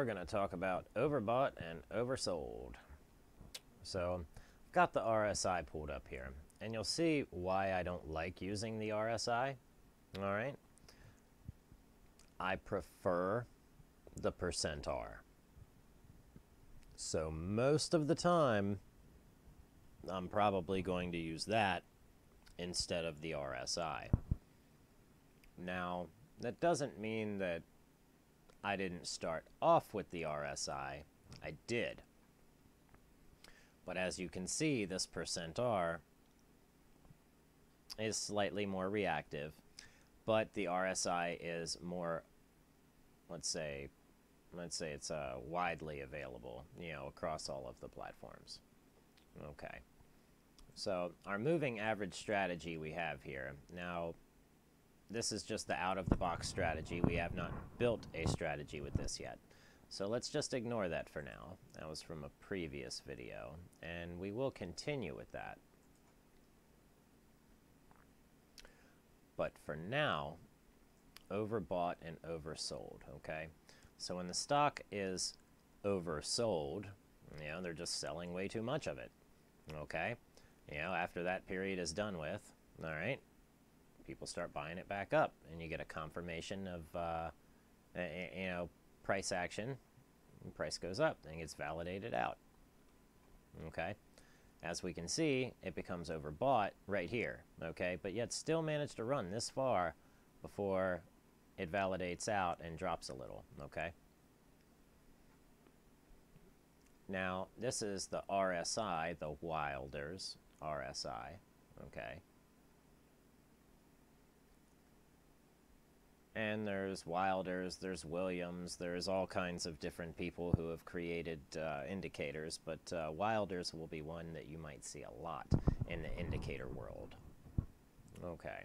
we're going to talk about overbought and oversold. So, I've got the RSI pulled up here, and you'll see why I don't like using the RSI. All right. I prefer the percent R. So, most of the time, I'm probably going to use that instead of the RSI. Now, that doesn't mean that I didn't start off with the RSI. I did. But as you can see, this percent %R is slightly more reactive, but the RSI is more, let's say, let's say it's uh, widely available, you know, across all of the platforms. Okay. So our moving average strategy we have here. Now, this is just the out-of-the-box strategy. We have not built a strategy with this yet. So let's just ignore that for now. That was from a previous video, and we will continue with that. But for now, overbought and oversold, okay? So when the stock is oversold, you know, they're just selling way too much of it, okay? You know, after that period is done with, all right, people start buying it back up, and you get a confirmation of, uh, you know, price action. price goes up, and gets validated out. Okay, as we can see, it becomes overbought right here. Okay, but yet still managed to run this far before it validates out and drops a little. Okay. Now, this is the RSI, the Wilders RSI. Okay. And there's Wilders, there's Williams, there's all kinds of different people who have created uh, indicators, but uh, Wilders will be one that you might see a lot in the indicator world. Okay.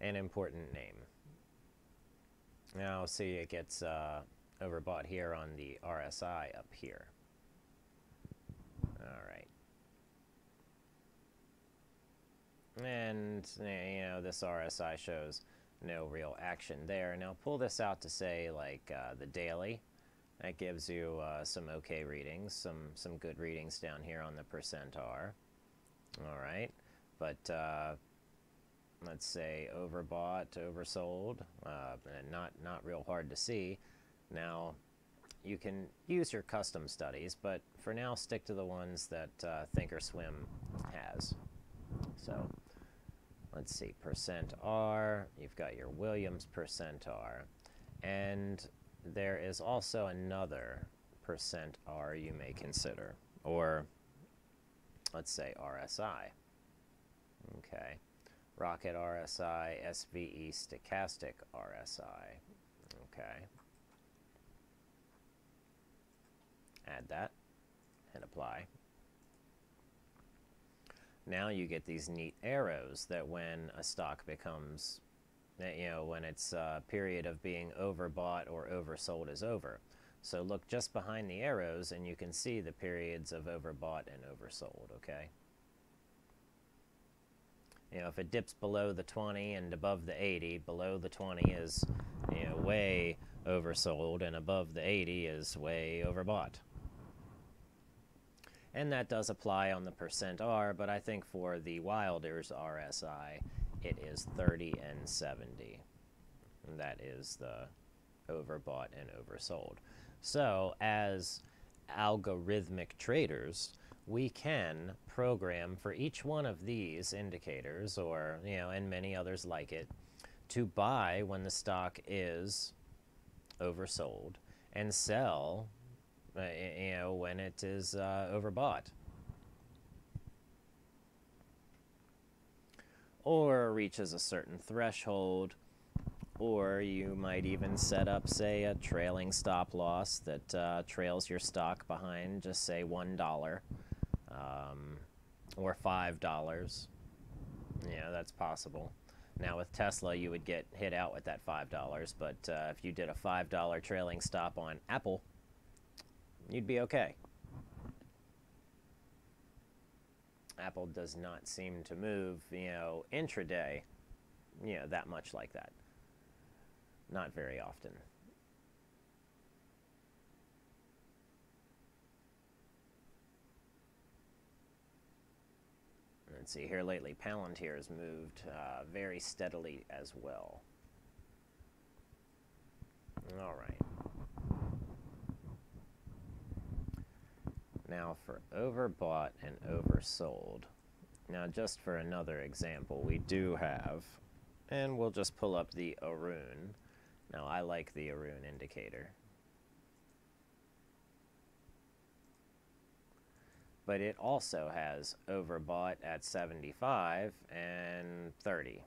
An important name. Now, see, it gets uh, overbought here on the RSI up here. All right. And, you know, this RSI shows no real action there. Now pull this out to say like uh, the daily. That gives you uh, some okay readings, some, some good readings down here on the percent R. All right, but uh, let's say overbought, oversold, uh, and not, not real hard to see. Now, you can use your custom studies, but for now, stick to the ones that uh, Thinkorswim has. So let's see, percent R, you've got your Williams percent R, and there is also another percent R you may consider, or let's say RSI. Okay, Rocket RSI, SVE Stochastic RSI. Okay. Add that and apply. Now you get these neat arrows that when a stock becomes, you know, when its uh, period of being overbought or oversold is over. So look just behind the arrows and you can see the periods of overbought and oversold, okay? You know, if it dips below the 20 and above the 80, below the 20 is, you know, way oversold and above the 80 is way overbought and that does apply on the percent R, but I think for the Wilders RSI, it is 30 and 70. And that is the overbought and oversold. So as algorithmic traders, we can program for each one of these indicators, or, you know, and many others like it, to buy when the stock is oversold and sell you know, when it is uh, overbought. Or reaches a certain threshold, or you might even set up, say, a trailing stop loss that uh, trails your stock behind, just say $1 um, or $5. Yeah, that's possible. Now with Tesla, you would get hit out with that $5, but uh, if you did a $5 trailing stop on Apple, you'd be okay. Apple does not seem to move, you know, intraday, you know, that much like that. Not very often. Let's see, here lately, Palantir has moved uh, very steadily as well. Now for overbought and oversold. Now just for another example, we do have, and we'll just pull up the Aroon. Now I like the Aroon indicator. but it also has overbought at 75 and 30.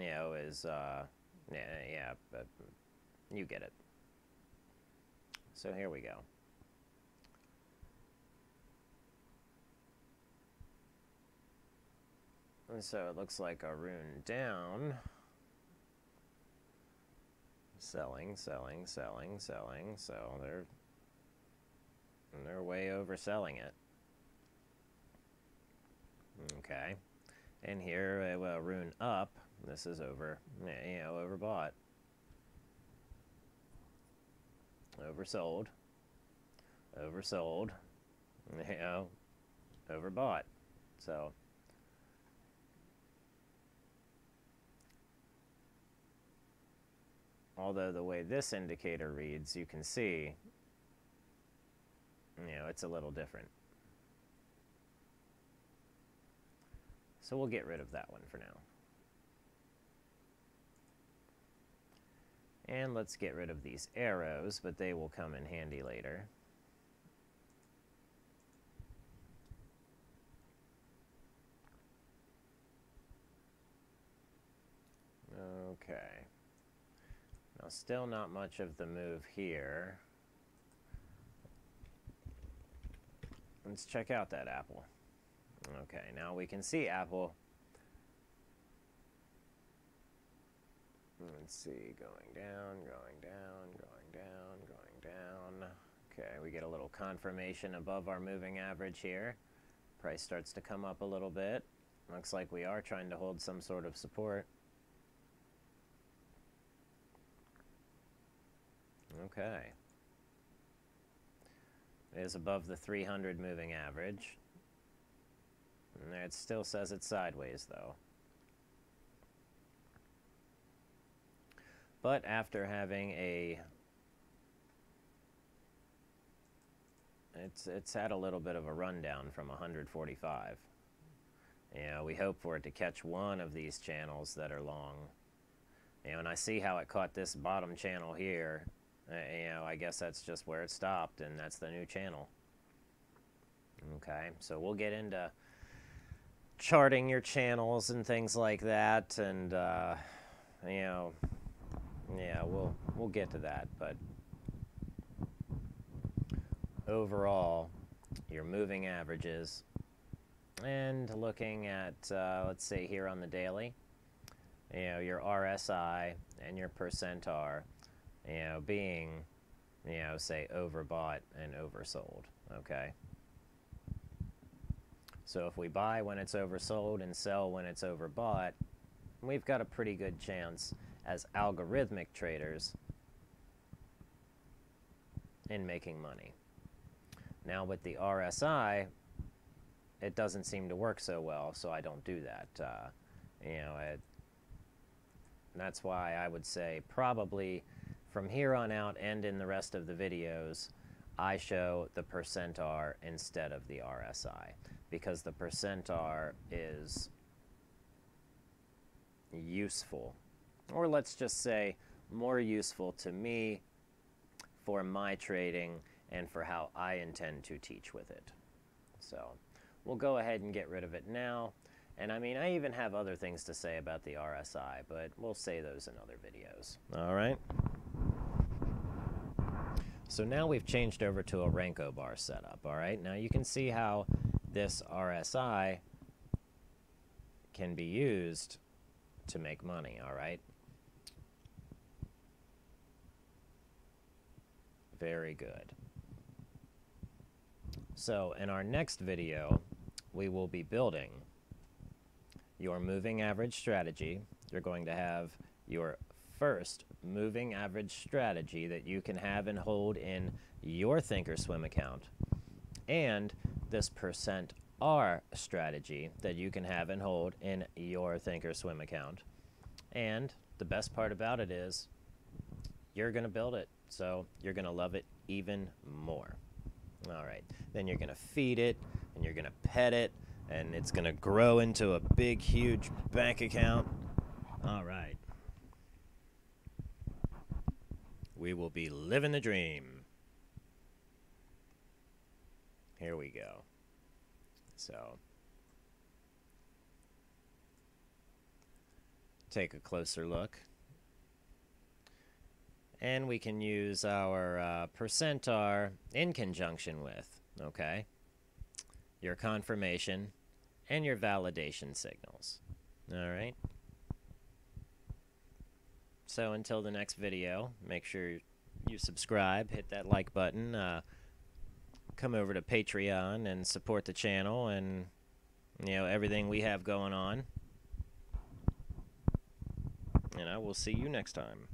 You know, is, uh, yeah, yeah, but you get it. So here we go. And so it looks like Aroon down. Selling, selling, selling, selling. So they're they're way overselling it. Okay. And here, uh, well, rune up. This is over, you know, overbought. Oversold. Oversold. You know, overbought. So. Although the way this indicator reads, you can see, you know, it's a little different. So we'll get rid of that one for now. And let's get rid of these arrows, but they will come in handy later. Okay. Now still not much of the move here. Let's check out that apple. Okay, now we can see Apple. Let's see, going down, going down, going down, going down. Okay, we get a little confirmation above our moving average here. Price starts to come up a little bit. Looks like we are trying to hold some sort of support. Okay. It is above the 300 moving average. And It still says it's sideways, though. But after having a... It's, it's had a little bit of a rundown from 145. You know, we hope for it to catch one of these channels that are long. You know, and I see how it caught this bottom channel here. Uh, you know, I guess that's just where it stopped, and that's the new channel. Okay, so we'll get into charting your channels and things like that, and uh, you know, yeah, we'll we'll get to that, but overall, your moving averages, and looking at uh, let's say here on the daily, you know, your RSI and your percent R, you know, being, you know, say overbought and oversold, okay. So if we buy when it's oversold and sell when it's overbought, we've got a pretty good chance as algorithmic traders in making money. Now with the RSI, it doesn't seem to work so well, so I don't do that. Uh, you know, it, that's why I would say probably from here on out and in the rest of the videos, I show the percent R instead of the RSI because the percent R is useful, or let's just say more useful to me for my trading and for how I intend to teach with it. So we'll go ahead and get rid of it now. And I mean, I even have other things to say about the RSI, but we'll say those in other videos. All right. So now we've changed over to a Renko bar setup, all right? Now you can see how this RSI can be used to make money, all right? Very good. So in our next video, we will be building your moving average strategy. You're going to have your first moving average strategy that you can have and hold in your Thinkorswim account. And this percent r strategy that you can have and hold in your Thinkorswim account. And the best part about it is you're going to build it, so you're going to love it even more. All right, then you're going to feed it and you're going to pet it and it's going to grow into a big, huge bank account. All right. We will be living the dream. Here we go. So, take a closer look. And we can use our uh, percent R in conjunction with, okay, your confirmation and your validation signals. All right. So until the next video, make sure you subscribe, hit that like button, uh, come over to Patreon and support the channel and you know everything we have going on. And I will see you next time.